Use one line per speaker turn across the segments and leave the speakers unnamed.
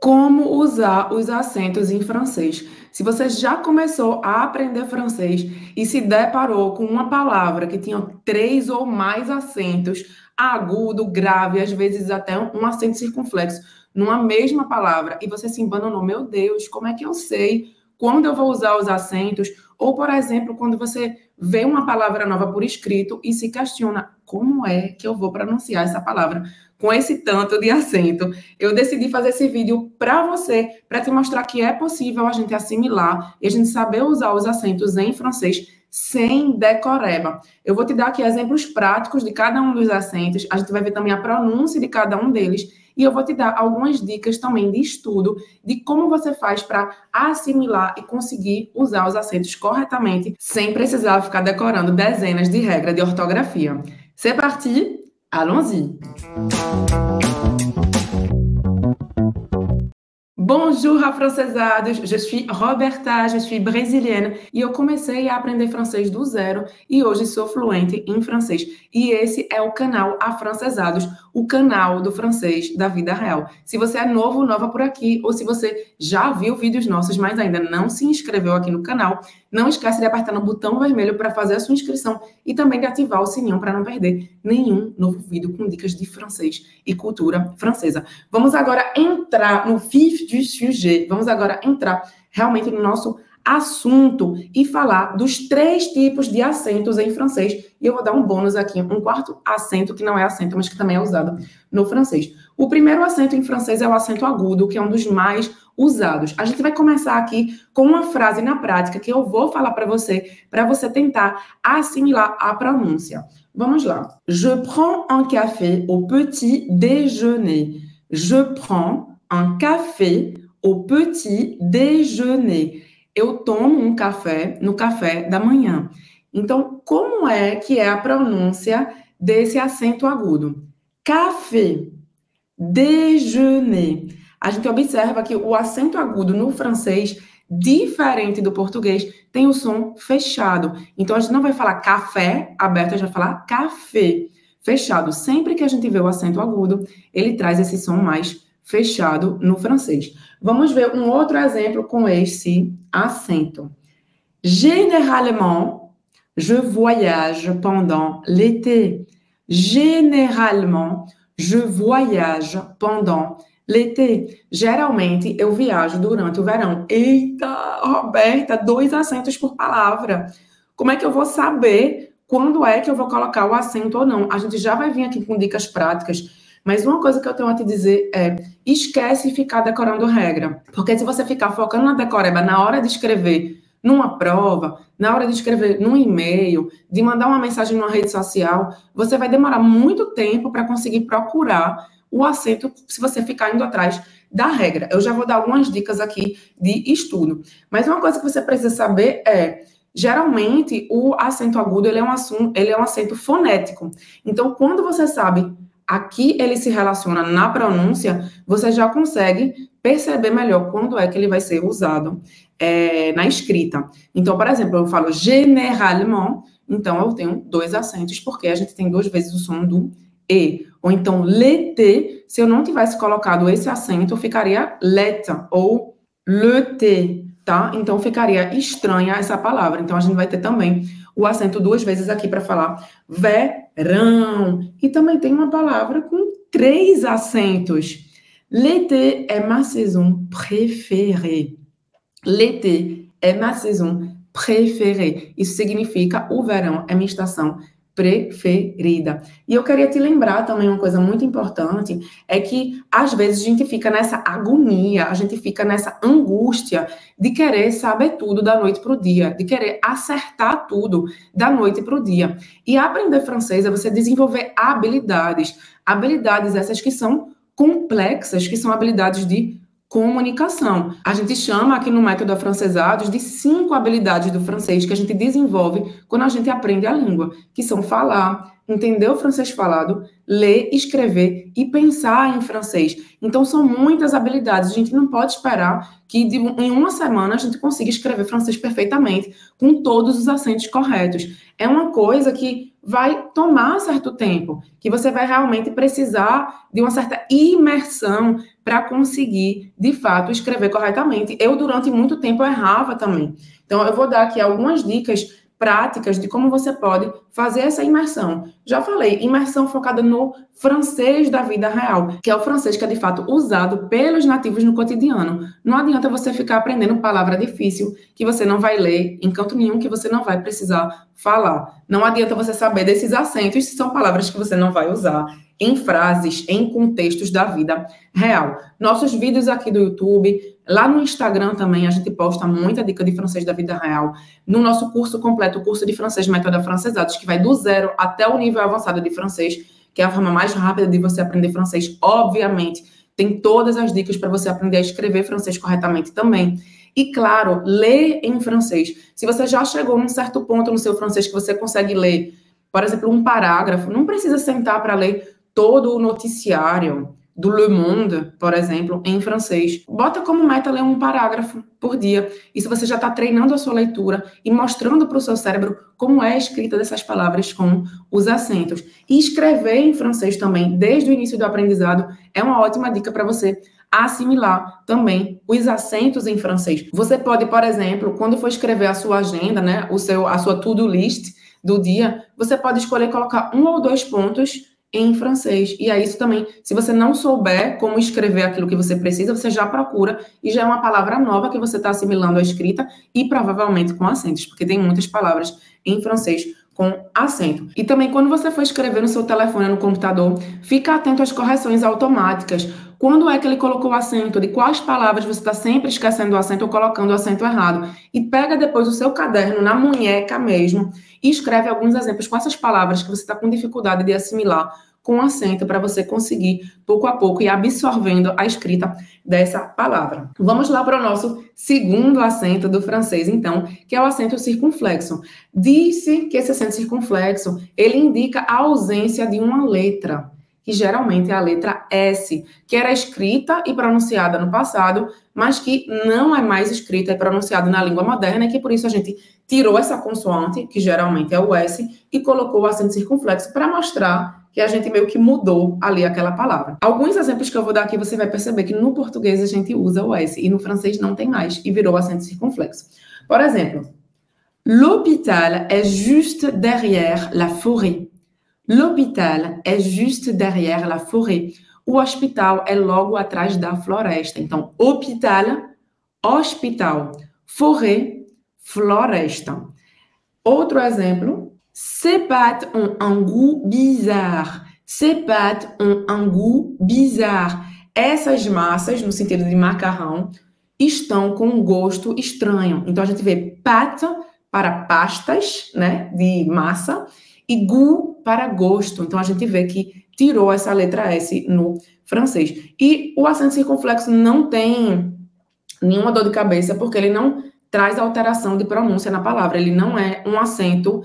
como usar os acentos em francês. Se você já começou a aprender francês e se deparou com uma palavra que tinha três ou mais acentos, agudo, grave, às vezes até um acento circunflexo, numa mesma palavra, e você se embananou, meu Deus, como é que eu sei quando eu vou usar os acentos? Ou, por exemplo, quando você vê uma palavra nova por escrito e se questiona como é que eu vou pronunciar essa palavra com esse tanto de acento. Eu decidi fazer esse vídeo para você, para te mostrar que é possível a gente assimilar e a gente saber usar os acentos em francês sem decoreba. Eu vou te dar aqui exemplos práticos de cada um dos acentos, a gente vai ver também a pronúncia de cada um deles e eu vou te dar algumas dicas também de estudo de como você faz para assimilar e conseguir usar os acentos corretamente sem precisar ficar decorando dezenas de regras de ortografia. C'est parti, allons-y. Bonjour, afrancesados! Je suis Roberta, je suis brésilienne e eu comecei a aprender francês do zero e hoje sou fluente em francês. E esse é o canal Afrancesados, o canal do francês da vida real. Se você é novo, nova por aqui, ou se você já viu vídeos nossos, mas ainda não se inscreveu aqui no canal, não esqueça de apertar no botão vermelho para fazer a sua inscrição e também de ativar o sininho para não perder nenhum novo vídeo com dicas de francês e cultura francesa. Vamos agora entrar no vif du sujet. Vamos agora entrar realmente no nosso assunto e falar dos três tipos de acentos em francês. E eu vou dar um bônus aqui, um quarto acento que não é acento, mas que também é usado no francês. O primeiro acento em francês é o acento agudo, que é um dos mais usados. A gente vai começar aqui com uma frase na prática que eu vou falar para você, para você tentar assimilar a pronúncia. Vamos lá. Je prends un café au petit déjeuner. Je prends un café au petit déjeuner eu tomo um café no café da manhã. Então, como é que é a pronúncia desse acento agudo? Café, déjeuner. A gente observa que o acento agudo no francês, diferente do português, tem o som fechado. Então, a gente não vai falar café aberto, a gente vai falar café fechado. Sempre que a gente vê o acento agudo, ele traz esse som mais fechado no francês. Vamos ver um outro exemplo com esse acento. Généralement, je voyage pendant l'été. Généralement, je voyage pendant l'été. Geralmente, eu viajo durante o verão. Eita, Roberta, dois acentos por palavra. Como é que eu vou saber quando é que eu vou colocar o acento ou não? A gente já vai vir aqui com dicas práticas mas uma coisa que eu tenho a te dizer é: esquece ficar decorando regra. Porque se você ficar focando na decoreba na hora de escrever numa prova, na hora de escrever num e-mail, de mandar uma mensagem numa rede social, você vai demorar muito tempo para conseguir procurar o acento se você ficar indo atrás da regra. Eu já vou dar algumas dicas aqui de estudo. Mas uma coisa que você precisa saber é geralmente o acento agudo ele é um assunto, ele é um acento fonético. Então, quando você sabe aqui ele se relaciona na pronúncia, você já consegue perceber melhor quando é que ele vai ser usado é, na escrita. Então, por exemplo, eu falo généralement, então eu tenho dois acentos, porque a gente tem duas vezes o som do E. Ou então, l'été, se eu não tivesse colocado esse acento, ficaria let ou le t, tá? Então, ficaria estranha essa palavra. Então, a gente vai ter também o acento duas vezes aqui para falar verão. E também tem uma palavra com três acentos. L'été est ma saison préférée. L'été est ma saison préférée. Isso significa o verão é minha estação preferida. E eu queria te lembrar também uma coisa muito importante, é que às vezes a gente fica nessa agonia, a gente fica nessa angústia de querer saber tudo da noite para o dia, de querer acertar tudo da noite para o dia. E aprender francês é você desenvolver habilidades, habilidades essas que são complexas, que são habilidades de comunicação. A gente chama aqui no método afrancesados de cinco habilidades do francês que a gente desenvolve quando a gente aprende a língua, que são falar, entender o francês falado, ler, escrever e pensar em francês. Então são muitas habilidades. A gente não pode esperar que de, em uma semana a gente consiga escrever francês perfeitamente com todos os acentos corretos. É uma coisa que vai tomar certo tempo, que você vai realmente precisar de uma certa imersão para conseguir, de fato, escrever corretamente. Eu, durante muito tempo, errava também. Então, eu vou dar aqui algumas dicas práticas de como você pode fazer essa imersão. Já falei, imersão focada no francês da vida real, que é o francês que é de fato usado pelos nativos no cotidiano. Não adianta você ficar aprendendo palavra difícil que você não vai ler em canto nenhum, que você não vai precisar falar. Não adianta você saber desses acentos se são palavras que você não vai usar em frases, em contextos da vida real. Nossos vídeos aqui do YouTube, lá no Instagram também, a gente posta muita dica de francês da vida real. No nosso curso completo, o curso de francês Método Francesados, que vai do zero até o nível avançado de francês, que é a forma mais rápida de você aprender francês, obviamente. Tem todas as dicas para você aprender a escrever francês corretamente também. E, claro, ler em francês. Se você já chegou num certo ponto no seu francês que você consegue ler, por exemplo, um parágrafo, não precisa sentar para ler todo o noticiário do Le Monde, por exemplo, em francês. Bota como meta ler um parágrafo por dia. Isso você já está treinando a sua leitura e mostrando para o seu cérebro como é a escrita dessas palavras com os acentos. E escrever em francês também, desde o início do aprendizado, é uma ótima dica para você assimilar também os acentos em francês. Você pode, por exemplo, quando for escrever a sua agenda, né, o seu, a sua to-do list do dia, você pode escolher colocar um ou dois pontos em francês. E é isso também, se você não souber como escrever aquilo que você precisa, você já procura e já é uma palavra nova que você está assimilando à escrita e provavelmente com acentos, porque tem muitas palavras em francês com acento. E também quando você for escrever no seu telefone no computador, fica atento às correções automáticas. Quando é que ele colocou o acento? De quais palavras você está sempre esquecendo o acento ou colocando o acento errado? E pega depois o seu caderno na munheca mesmo e escreve alguns exemplos com essas palavras que você está com dificuldade de assimilar com acento para você conseguir, pouco a pouco, ir absorvendo a escrita dessa palavra. Vamos lá para o nosso segundo acento do francês, então, que é o acento circunflexo. Disse que esse acento circunflexo, ele indica a ausência de uma letra que geralmente é a letra S, que era escrita e pronunciada no passado, mas que não é mais escrita e pronunciada na língua moderna, e que por isso a gente tirou essa consoante, que geralmente é o S, e colocou o acento circunflexo para mostrar que a gente meio que mudou ali aquela palavra. Alguns exemplos que eu vou dar aqui, você vai perceber que no português a gente usa o S, e no francês não tem mais, e virou acento circunflexo. Por exemplo, l'hôpital est juste derrière la forêt. L'hôpital est juste derrière la forêt. O hospital é logo atrás da floresta. Então, hôpital, hospital. Forêt, floresta. Outro exemplo. Ces pâtes ont un goût bizarre. Ces pâtes ont un goût bizarre. Essas massas, no sentido de macarrão, estão com um gosto estranho. Então, a gente vê pâte para pastas, né, de massa, e para gosto. Então a gente vê que tirou essa letra S no francês. E o acento circunflexo não tem nenhuma dor de cabeça, porque ele não traz alteração de pronúncia na palavra. Ele não é um acento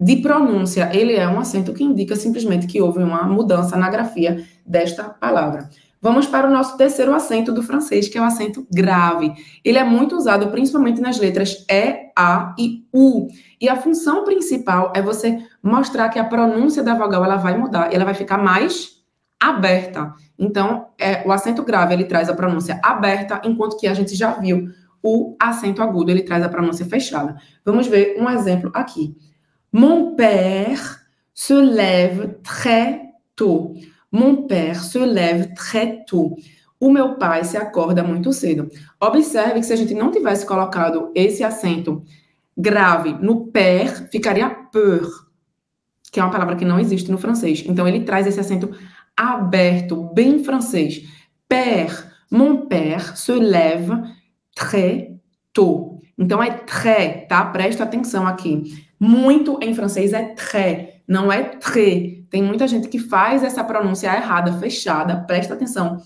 de pronúncia, ele é um acento que indica simplesmente que houve uma mudança na grafia desta palavra. Vamos para o nosso terceiro acento do francês, que é o acento grave. Ele é muito usado principalmente nas letras E, A e U. E a função principal é você mostrar que a pronúncia da vogal ela vai mudar, ela vai ficar mais aberta. Então, é, o acento grave ele traz a pronúncia aberta, enquanto que a gente já viu o acento agudo, ele traz a pronúncia fechada. Vamos ver um exemplo aqui. Mon père se lève très tôt. Mon père se lève très tôt. O meu pai se acorda muito cedo. Observe que se a gente não tivesse colocado esse acento grave no père, ficaria peur, que é uma palavra que não existe no francês. Então ele traz esse acento aberto, bem francês. Père, mon père se lève très tôt. Então é très, tá? Presta atenção aqui. Muito em francês é très, não é très. Tem muita gente que faz essa pronúncia errada, fechada. Presta atenção.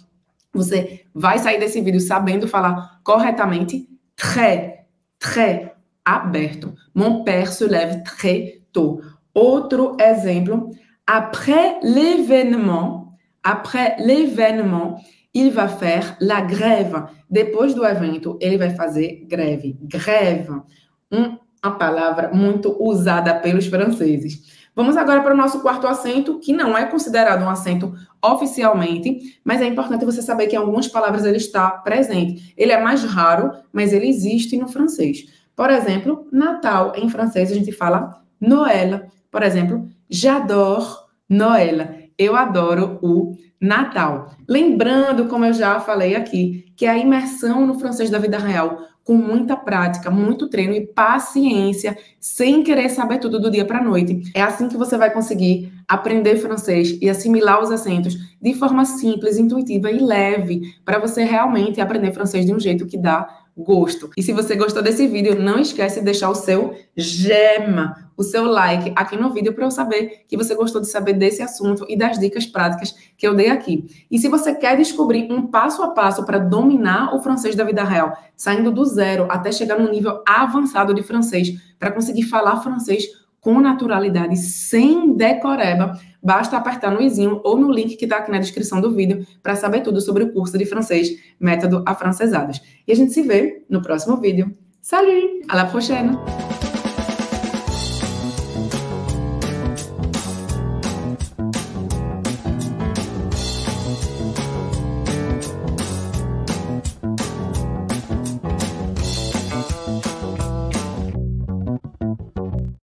Você vai sair desse vídeo sabendo falar corretamente très, très aberto. Mon père se lève très tôt. Outro exemplo. Après l'événement, après l'événement, il va faire la grève. Depois do evento, ele vai fazer greve. Greve. Um, uma palavra muito usada pelos franceses. Vamos agora para o nosso quarto acento, que não é considerado um acento oficialmente, mas é importante você saber que em algumas palavras ele está presente. Ele é mais raro, mas ele existe no francês. Por exemplo, Natal em francês a gente fala Noël. Por exemplo, j'adore Noël. Eu adoro o Natal. Lembrando, como eu já falei aqui, que a imersão no francês da vida real com muita prática, muito treino e paciência, sem querer saber tudo do dia para a noite. É assim que você vai conseguir aprender francês e assimilar os acentos de forma simples, intuitiva e leve, para você realmente aprender francês de um jeito que dá gosto. E se você gostou desse vídeo, não esquece de deixar o seu gema, o seu like aqui no vídeo para eu saber que você gostou de saber desse assunto e das dicas práticas que eu dei aqui. E se você quer descobrir um passo a passo para dominar o francês da vida real, saindo do zero até chegar no nível avançado de francês, para conseguir falar francês com naturalidade, sem decoreba, basta apertar no izinho ou no link que está aqui na descrição do vídeo para saber tudo sobre o curso de francês Método Afrancesadas. E a gente se vê no próximo vídeo. Salut! À la prochaine!